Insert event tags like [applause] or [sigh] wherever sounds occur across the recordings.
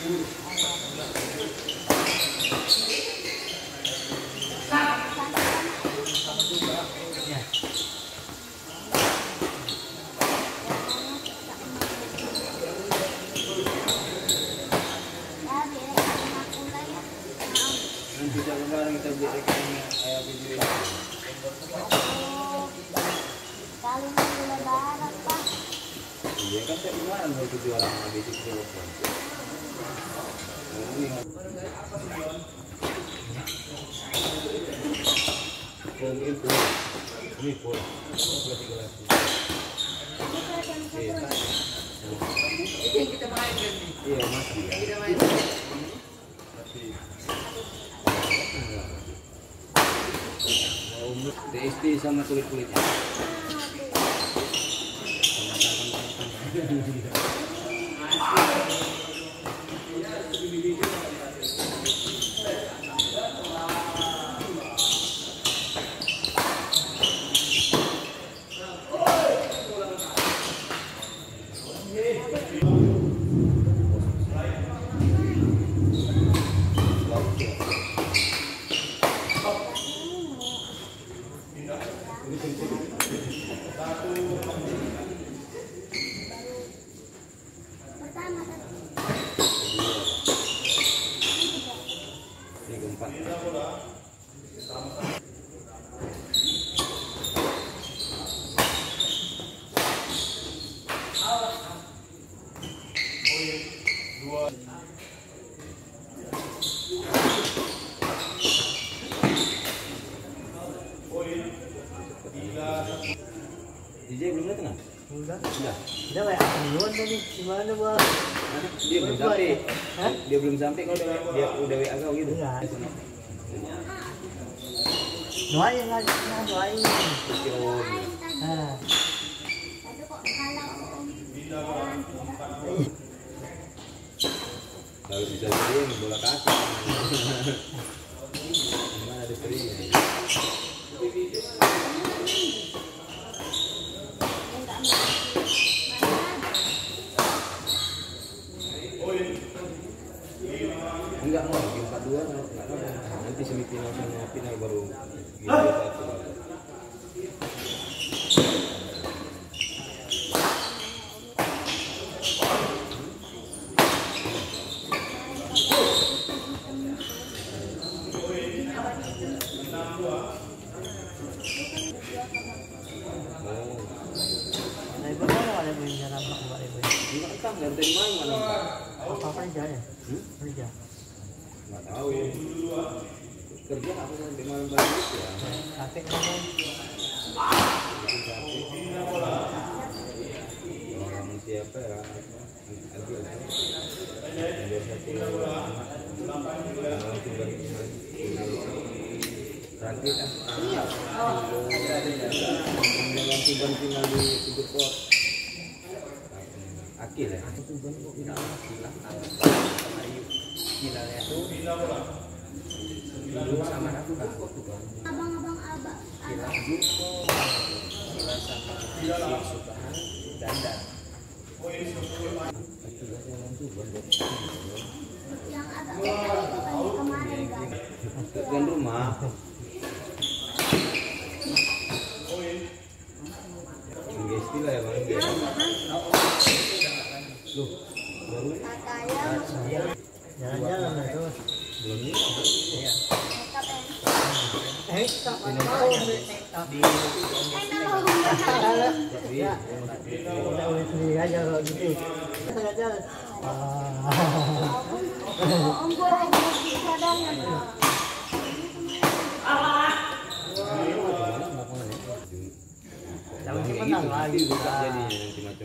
Iya kan saya kemarin waktu jualan habis itu telepon. Ini full. Dua tiga lagi. Iya. Kan. Iya masih ya. Masih. Umur TST sama kulit kulitnya. [laughs] Gimana, Bang? Dia belum sampai. Hah? Dia belum sampai kalau dia, dia udah WA kau gitu. Iya. Doain lagi doain. Kecil. Kalau bisa sering bola kaki. Enggak mau lagi empat dua enggak mau. Nanti semifinal sama final baru gitu satu. Nah ibu mana ada ibu yang nampak mbak ibu? ini entah nggak dari mana mana Pak? Apa kerja ya? Hmm? Kerja. Nggak tahu. Kerja apa sampai malam pagi itu ya? Kamu. orang siapa ya biasa tinggal tinggal tinggal di Akil ya. Dulu sama aku kan. abang Gila Juko. Gila sama si Subhan Dandan. yang agak besar itu yang kemarin kan. tuan rumah Sugesti lah ya bang Jalan-jalan lah terus. belum ini Iya. makeup and Eh, tak tahu. Di Ya, udah udah sendiri aja kalau gitu. Jalan-jalan. Ah. om gue lagi cadangan. Jangan itu lagi, buka Bang. jadi nanti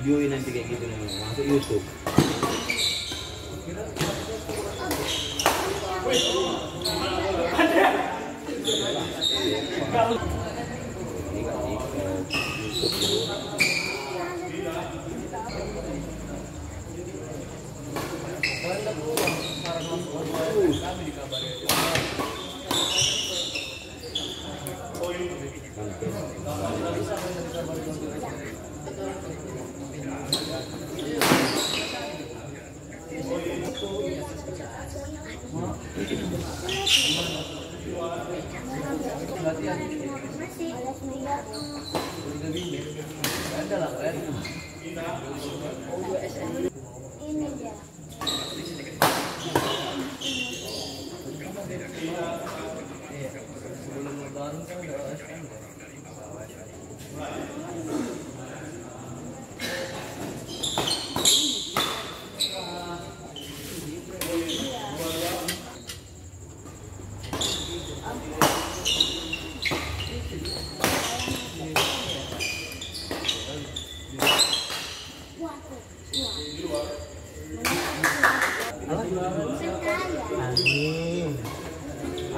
videoin nanti kayak gitu nih masuk YouTube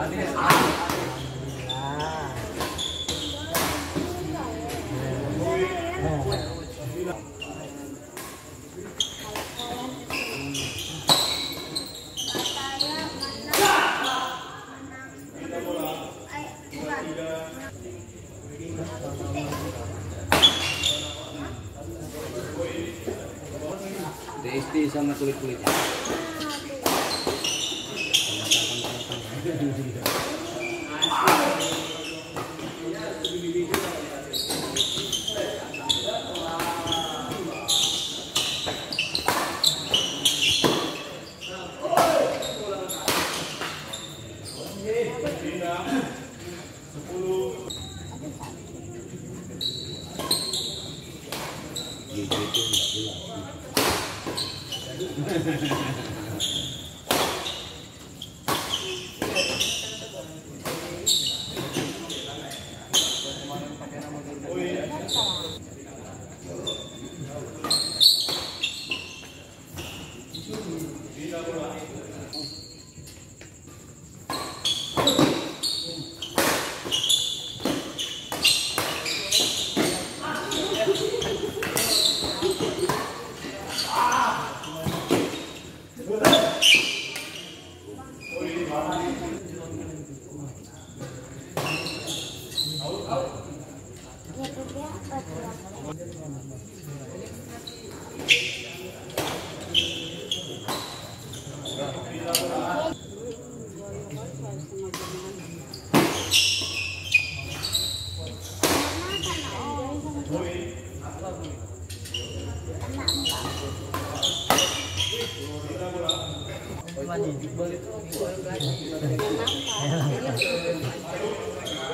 DSP sama kulit kulitnya Gitu itu jelas.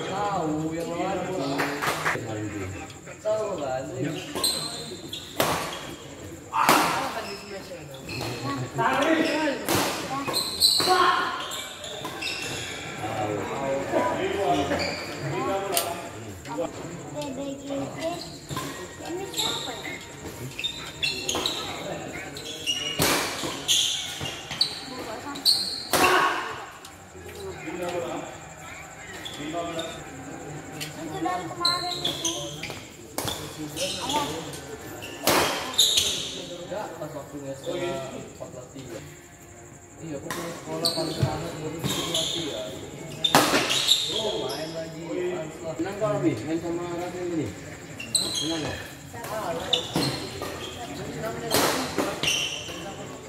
tahu yang lain Nanti. tahu kan Ini siapa ya? Bukan kan? Itu dari kemarin itu. Ayah, enggak pas waktunya sekolah empat latihan iya aku punya sekolah paling lama baru itu latihan oh main lagi Senang kau lebih main sama Rafi ini? Senang kok?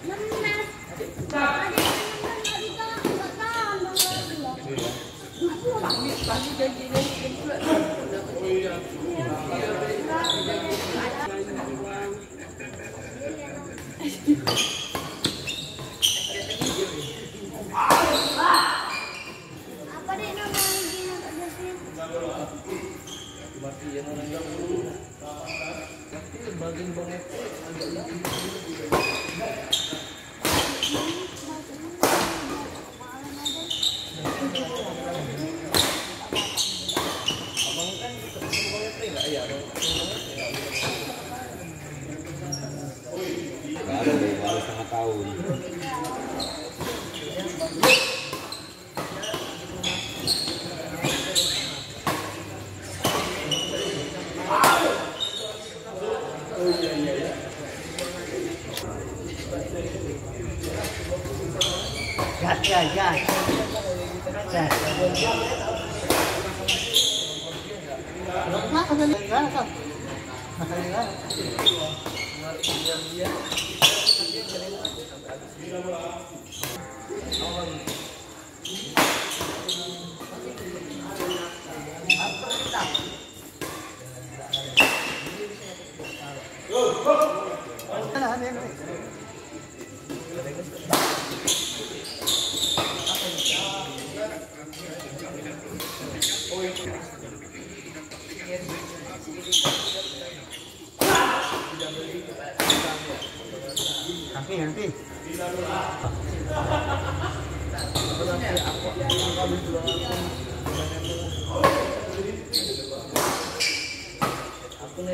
yang menang nggak bisa, nggak tahan dong lagi ya. kami pasti janjinya jam sebelas Apa deh nama gini kerja sih? mati yang orang yang dulu tapi bagian bang Epo agak lebih abang kan ketemu bang Epo nggak ya Bang? Ketemu Bang Epo nggak? Gas, gas, gas. Gas. Kenapa kalian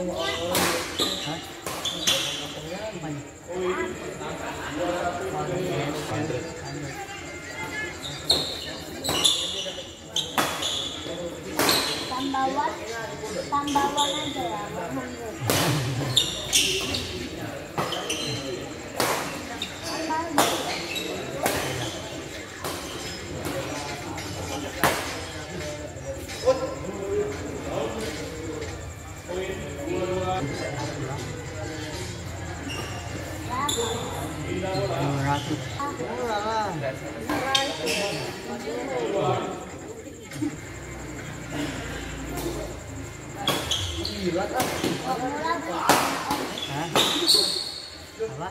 Aku Om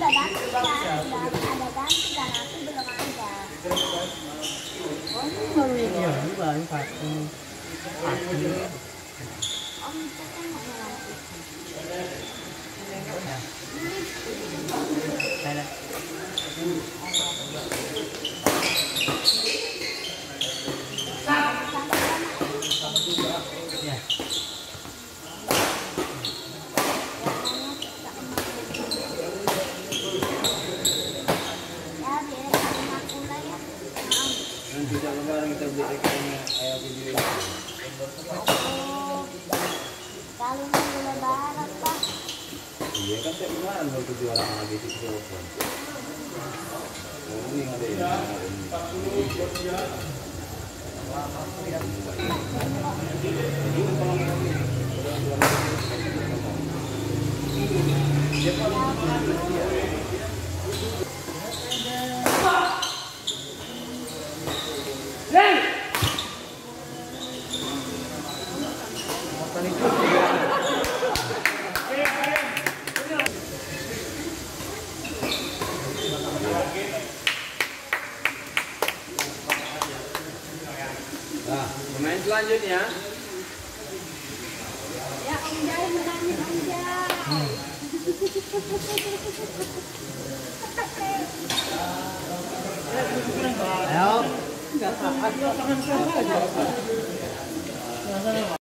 udah ganti kan, udah ada ganti dan aku belum ada. Oh, ini baru ini ya, ini baru satu. Satu. Om itu kan mau ganti. Ya. Saya ya. Ya biar aku lah ya. Maaf. Nanti tak lebaran kita beli ikannya ayam video ini. Oh, kalau mau lebaran pak, Iya kan tiap lebaran baru tujuh orang lagi di telepon. Oh ini ada selanjutnya ya Om Jai menangin Om Jai. Ayo.